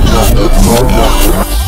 Bye.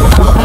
Yeah.